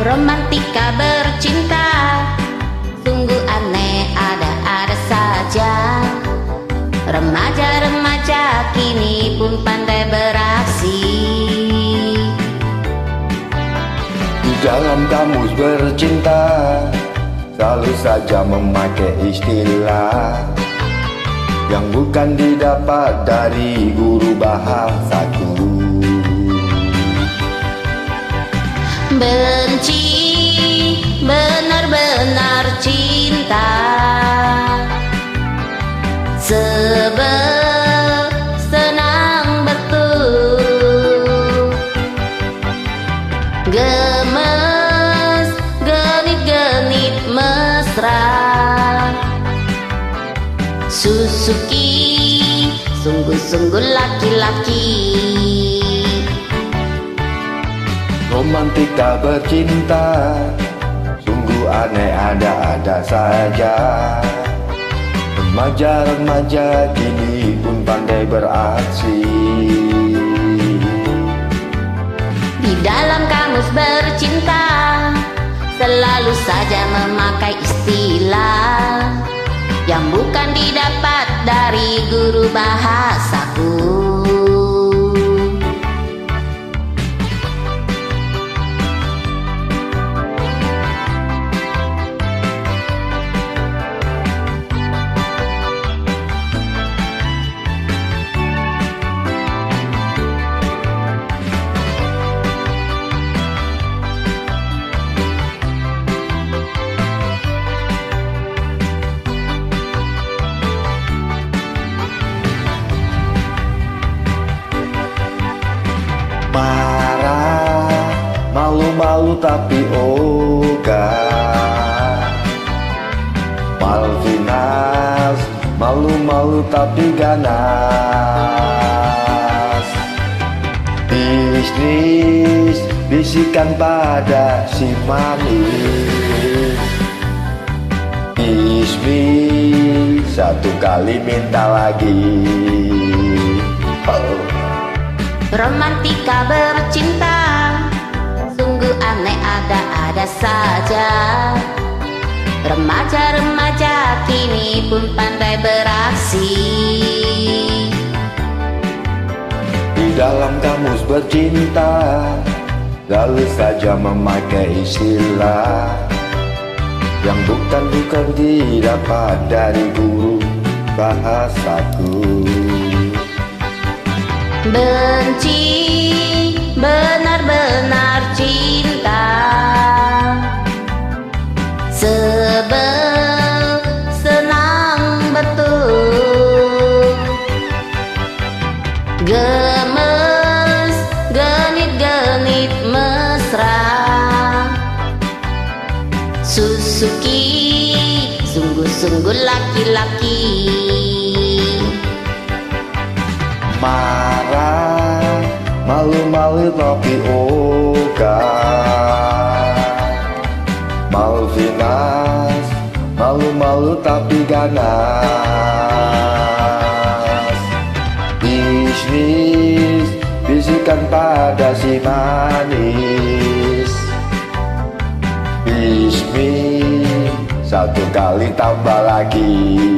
Romantika bercinta. Sungguh aneh ada-ada saja. Remaja-remaja kini pun pandai beraksi. Di dalam kamus bercinta Selalu saja memakai istilah Yang bukan didapat dari guru bahasaku Benci benar-benar cinta. Sebel senang betul. Gemes genit-genit mesra. Susuki sungguh-sungguh laki-laki Romantika bercinta Sungguh aneh ada-ada saja. Remaja-remaja kini pun pandai beraksi. Di dalam kamus bercinta Selalu saja memakai istilah Yang bukan didapat dari guru bahasaku malu-malu tapi ogah. Malvinas, malu-malu tapi ganas. Bisnis, bisikan pada si manis. Ismi, satu kali minta lagi. Oh. Romantika bercinta aneh ada-ada saja. Remaja-remaja kini pun pandai beraksi. Di dalam kamus bercinta Lalu saja memakai istilah Yang bukan-bukan didapat dari guru bahasaku. Benci benar-benar cinta Gemes genit-genit mesra. Susuki sungguh-sungguh laki-laki. Marah, malu-malu tapi ogah Malvinas, malu-malu tapi ganas Bisnis, bisikan pada si manis. Bismi, satu kali tambah lagi